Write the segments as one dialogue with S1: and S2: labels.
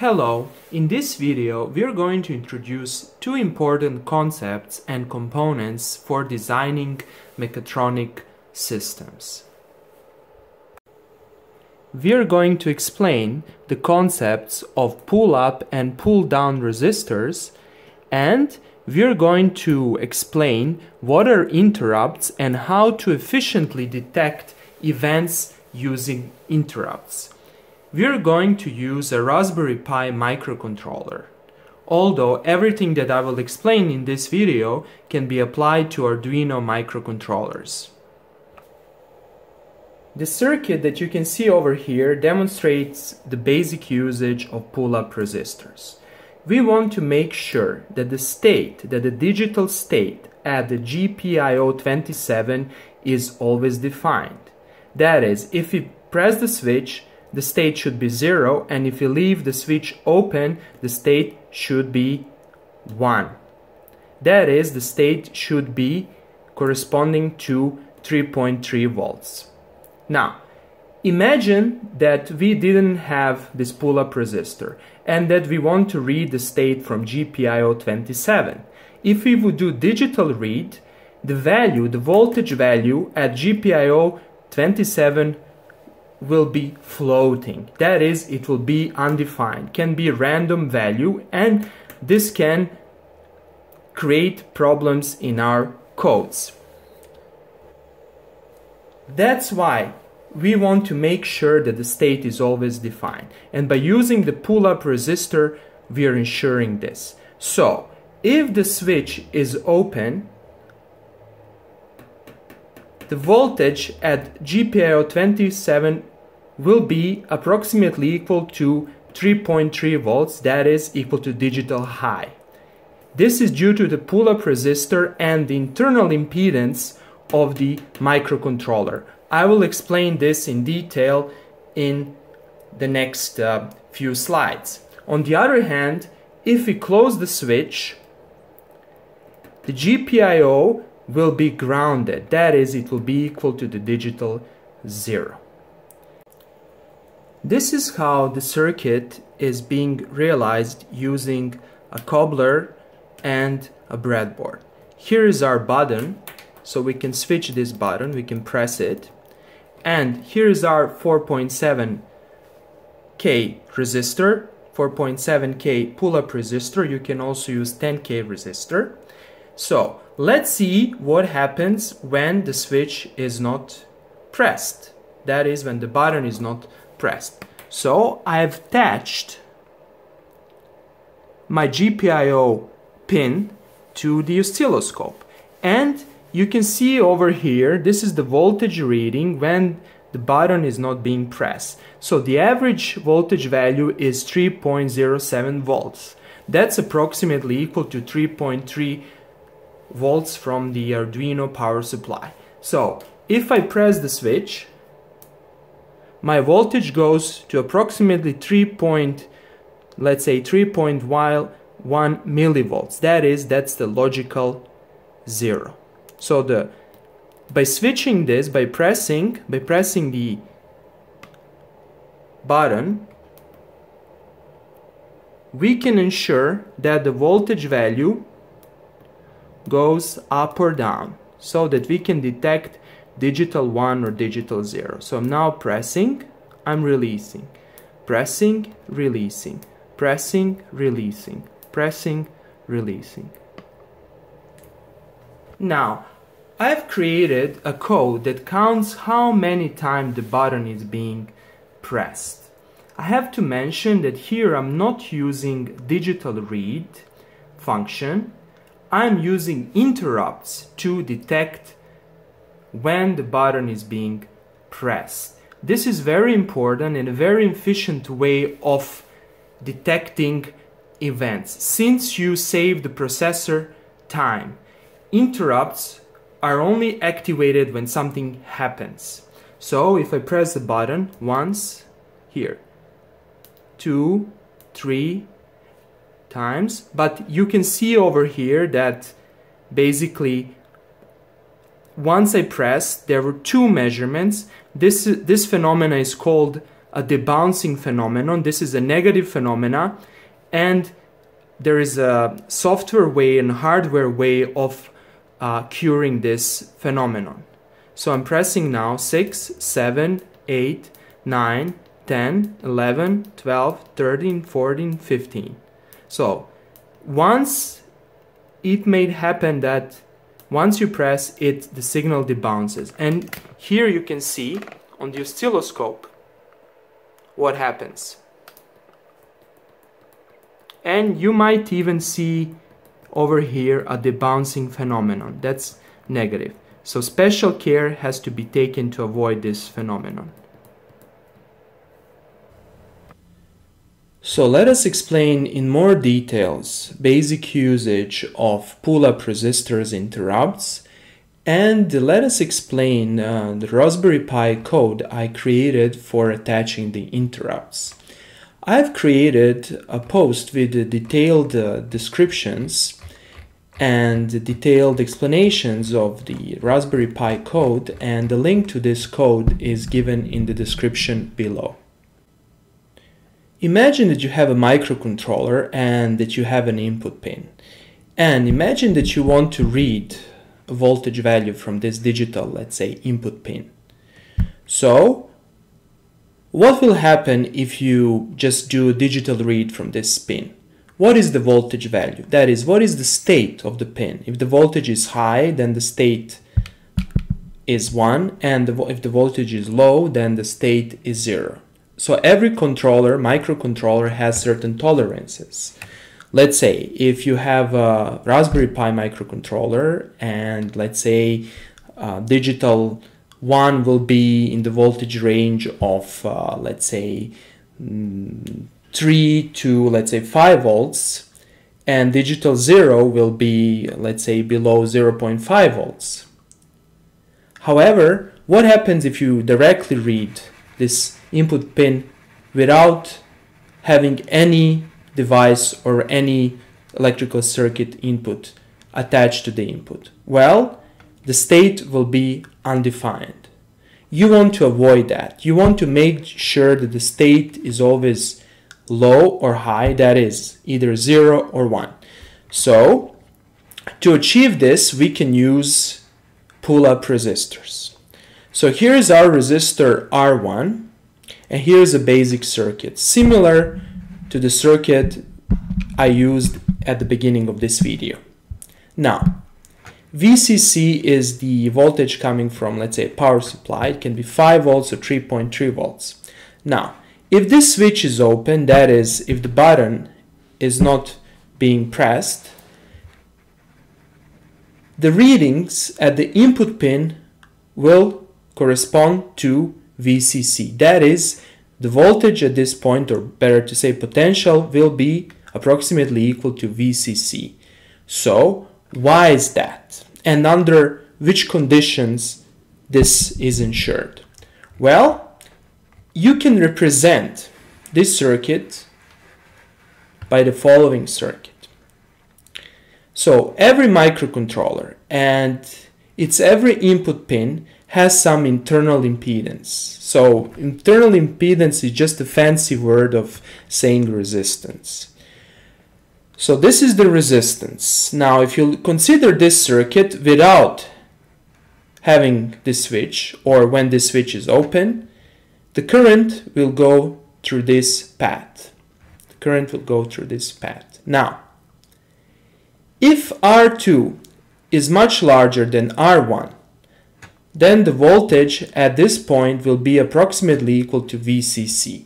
S1: Hello, in this video we are going to introduce two important concepts and components for designing mechatronic systems. We are going to explain the concepts of pull-up and pull-down resistors and we are going to explain what are interrupts and how to efficiently detect events using interrupts we're going to use a Raspberry Pi microcontroller. Although everything that I will explain in this video can be applied to Arduino microcontrollers. The circuit that you can see over here demonstrates the basic usage of pull-up resistors. We want to make sure that the state, that the digital state at the GPIO27 is always defined. That is, if we press the switch, the state should be 0 and if you leave the switch open the state should be 1. That is the state should be corresponding to 3.3 volts. Now imagine that we didn't have this pull-up resistor and that we want to read the state from GPIO 27. If we would do digital read, the value, the voltage value at GPIO 27 will be floating. That is, it will be undefined, can be random value, and this can create problems in our codes. That's why we want to make sure that the state is always defined. And by using the pull-up resistor, we are ensuring this. So, if the switch is open, the voltage at GPIO 27 will be approximately equal to 3.3 volts, that is equal to digital high. This is due to the pull-up resistor and the internal impedance of the microcontroller. I will explain this in detail in the next uh, few slides. On the other hand, if we close the switch, the GPIO will be grounded. That is, it will be equal to the digital zero. This is how the circuit is being realized using a cobbler and a breadboard. Here is our button, so we can switch this button, we can press it. And here is our 4.7K resistor, 4.7K pull-up resistor. You can also use 10K resistor. So let's see what happens when the switch is not pressed. That is when the button is not pressed. So I've attached my GPIO pin to the oscilloscope and you can see over here this is the voltage reading when the button is not being pressed. So the average voltage value is 3.07 volts. That's approximately equal to 3.3 volts from the Arduino power supply. So if I press the switch, my voltage goes to approximately 3 point, let's say 3.1 millivolts. That is, that's the logical zero. So the by switching this, by pressing, by pressing the button, we can ensure that the voltage value goes up or down so that we can detect digital 1 or digital 0. So I'm now pressing, I'm releasing, pressing, releasing, pressing, releasing, pressing, releasing. Now, I've created a code that counts how many times the button is being pressed. I have to mention that here I'm not using digital read function, I'm using interrupts to detect when the button is being pressed. This is very important and a very efficient way of detecting events. Since you save the processor time, interrupts are only activated when something happens. So if I press the button once, here, two, three times, but you can see over here that basically once I press, there were two measurements. This, this phenomena is called a debouncing phenomenon. This is a negative phenomena, and there is a software way and hardware way of uh, curing this phenomenon. So I'm pressing now 6, 7, 8, 9, 10, 11, 12, 13, 14, 15. So once it may happen that once you press it, the signal debounces. And here you can see on the oscilloscope what happens. And you might even see over here a debouncing phenomenon. That's negative. So special care has to be taken to avoid this phenomenon. So let us explain in more details basic usage of pull-up resistors interrupts and let us explain uh, the Raspberry Pi code I created for attaching the interrupts. I've created a post with detailed uh, descriptions and detailed explanations of the Raspberry Pi code and the link to this code is given in the description below. Imagine that you have a microcontroller and that you have an input pin. And imagine that you want to read a voltage value from this digital, let's say, input pin. So, what will happen if you just do a digital read from this pin? What is the voltage value? That is, what is the state of the pin? If the voltage is high, then the state is 1, and the, if the voltage is low, then the state is 0 so every controller, microcontroller has certain tolerances. Let's say if you have a Raspberry Pi microcontroller and let's say uh, digital one will be in the voltage range of uh, let's say mm, 3 to let's say 5 volts and digital 0 will be let's say below 0.5 volts. However, what happens if you directly read this input pin without having any device or any electrical circuit input attached to the input? Well, the state will be undefined. You want to avoid that. You want to make sure that the state is always low or high, that is either 0 or 1. So, to achieve this, we can use pull-up resistors. So here's our resistor R1 and here's a basic circuit, similar to the circuit I used at the beginning of this video. Now, VCC is the voltage coming from, let's say, power supply. It can be 5 volts or 3.3 volts. Now, if this switch is open, that is, if the button is not being pressed, the readings at the input pin will correspond to VCC. That is, the voltage at this point, or better to say potential, will be approximately equal to VCC. So, why is that? And under which conditions this is ensured? Well, you can represent this circuit by the following circuit. So every microcontroller and its every input pin has some internal impedance. So internal impedance is just a fancy word of saying resistance. So this is the resistance. Now if you consider this circuit without having this switch or when this switch is open, the current will go through this path. The current will go through this path. Now, if R2 is much larger than R1, then the voltage at this point will be approximately equal to VCC.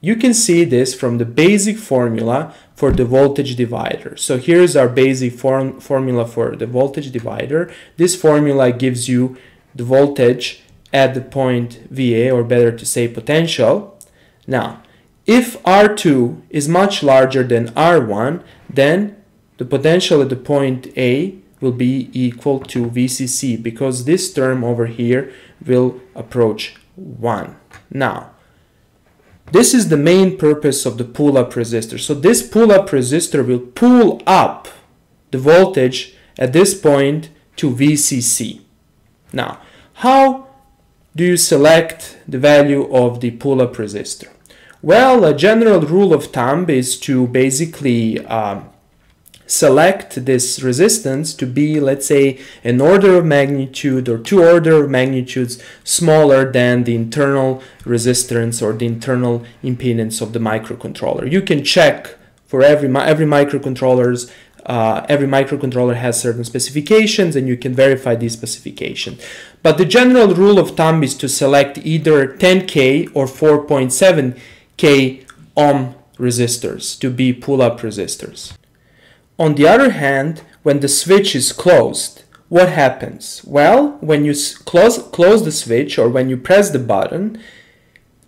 S1: You can see this from the basic formula for the voltage divider. So here's our basic form formula for the voltage divider. This formula gives you the voltage at the point VA, or better to say potential. Now, if R2 is much larger than R1, then the potential at the point A will be equal to VCC because this term over here will approach 1. Now, this is the main purpose of the pull-up resistor. So this pull-up resistor will pull up the voltage at this point to VCC. Now, how do you select the value of the pull-up resistor? Well, a general rule of thumb is to basically um, select this resistance to be, let's say, an order of magnitude or two order of magnitudes smaller than the internal resistance or the internal impedance of the microcontroller. You can check for every, every microcontrollers uh, every microcontroller has certain specifications and you can verify these specifications. But the general rule of thumb is to select either 10K or 4.7 K ohm resistors to be pull-up resistors. On the other hand, when the switch is closed, what happens? Well, when you close, close the switch or when you press the button,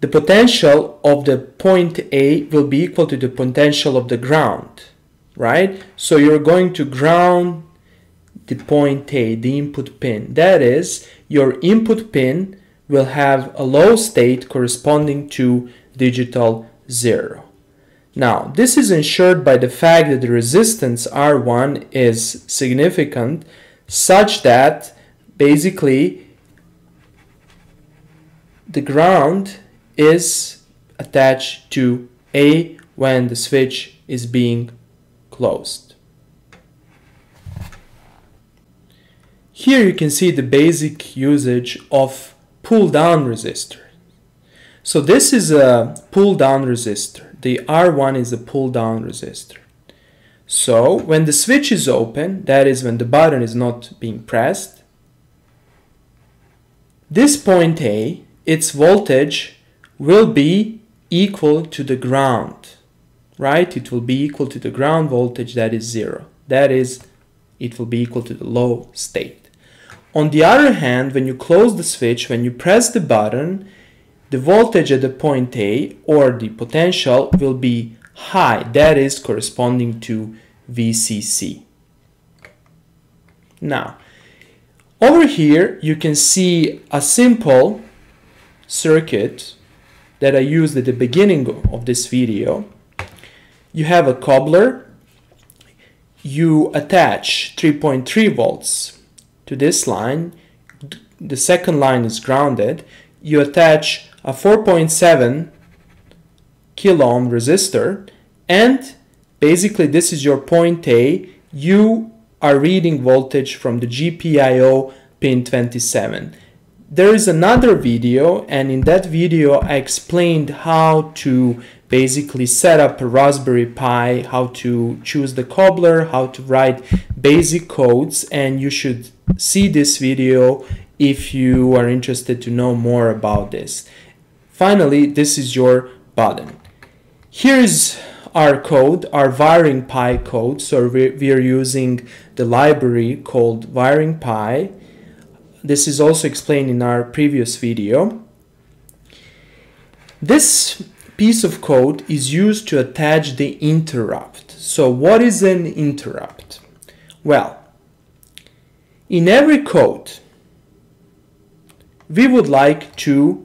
S1: the potential of the point A will be equal to the potential of the ground, right? So you're going to ground the point A, the input pin. That is, your input pin will have a low state corresponding to digital 0. Now, this is ensured by the fact that the resistance R1 is significant such that basically the ground is attached to A when the switch is being closed. Here you can see the basic usage of pull down resistor. So this is a pull down resistor. The R1 is a pull down resistor. So when the switch is open, that is when the button is not being pressed, this point A, its voltage will be equal to the ground, right? It will be equal to the ground voltage that is zero. That is, it will be equal to the low state. On the other hand, when you close the switch, when you press the button, the voltage at the point A or the potential will be high, that is corresponding to VCC. Now, over here you can see a simple circuit that I used at the beginning of this video. You have a cobbler, you attach 3.3 volts to this line, the second line is grounded, you attach a 4.7 kilo ohm resistor. And basically this is your point A. You are reading voltage from the GPIO pin 27 there is another video and in that video I explained how to basically set up a Raspberry Pi, how to choose the cobbler, how to write basic codes. And you should see this video if you are interested to know more about this. Finally, this is your button. Here is our code, our WiringPi code. So we are using the library called WiringPi. This is also explained in our previous video. This piece of code is used to attach the interrupt. So what is an interrupt? Well, in every code, we would like to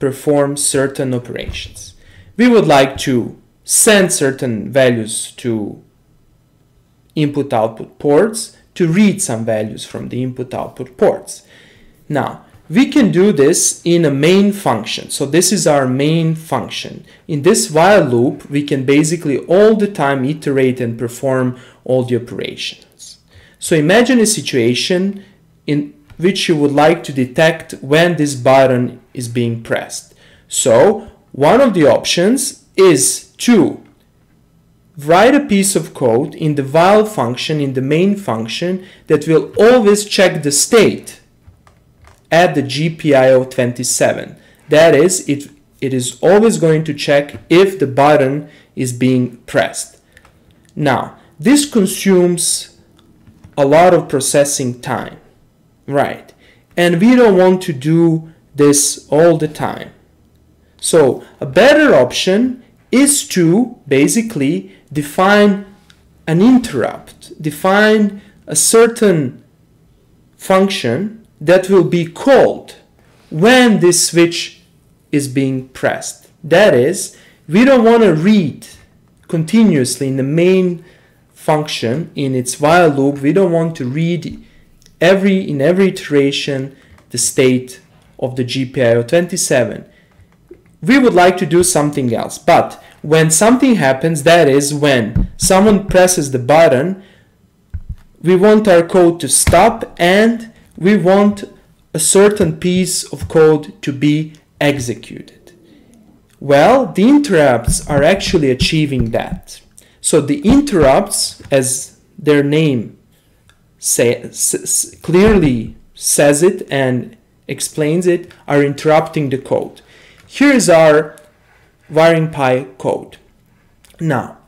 S1: perform certain operations. We would like to send certain values to input output ports to read some values from the input output ports. Now, we can do this in a main function. So this is our main function. In this while loop, we can basically all the time iterate and perform all the operations. So imagine a situation in which you would like to detect when this button is being pressed. So one of the options is to write a piece of code in the while function, in the main function, that will always check the state at the GPIO 27. That is, it, it is always going to check if the button is being pressed. Now, this consumes a lot of processing time. Right. And we don't want to do this all the time. So a better option is to basically define an interrupt, define a certain function that will be called when this switch is being pressed. That is, we don't want to read continuously in the main function in its while loop. We don't want to read every in every iteration the state of the GPIO 27. We would like to do something else, but when something happens, that is when someone presses the button, we want our code to stop and we want a certain piece of code to be executed. Well, the interrupts are actually achieving that. So the interrupts, as their name say, clearly says it and explains it, are interrupting the code. Here is our WiringPi code. Now,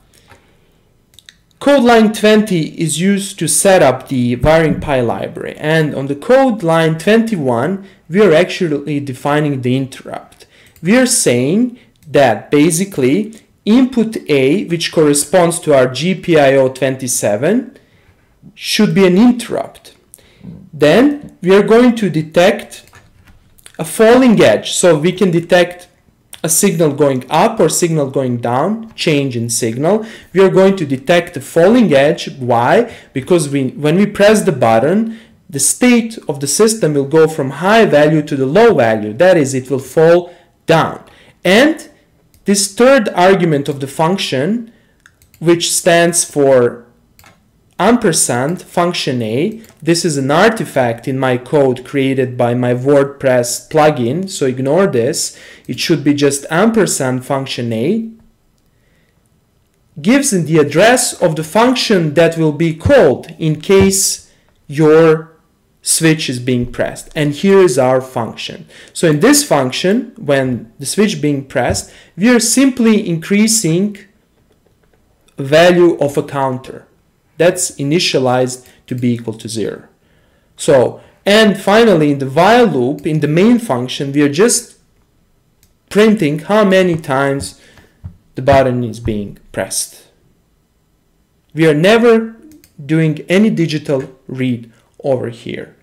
S1: code line 20 is used to set up the WiringPi library and on the code line 21 we are actually defining the interrupt. We are saying that basically input A which corresponds to our GPIO 27 should be an interrupt. Then we are going to detect a falling edge so we can detect a signal going up or signal going down, change in signal. We are going to detect the falling edge. Why? Because we, when we press the button, the state of the system will go from high value to the low value. That is, it will fall down. And this third argument of the function, which stands for ampersand function A. This is an artifact in my code created by my WordPress plugin, so ignore this. It should be just ampersand function A. Gives the address of the function that will be called in case your switch is being pressed. And here is our function. So in this function, when the switch being pressed, we are simply increasing value of a counter that's initialized to be equal to zero. So, and finally in the while loop, in the main function, we are just printing how many times the button is being pressed. We are never doing any digital read over here.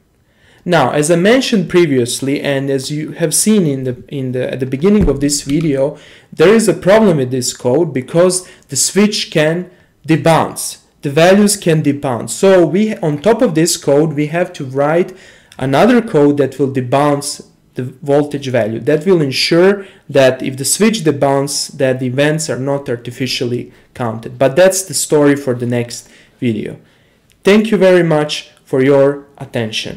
S1: Now, as I mentioned previously, and as you have seen in the, in the, at the beginning of this video, there is a problem with this code because the switch can debounce the values can debounce. So we, on top of this code, we have to write another code that will debounce the voltage value. That will ensure that if the switch debounce, that the events are not artificially counted. But that's the story for the next video. Thank you very much for your attention.